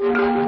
you.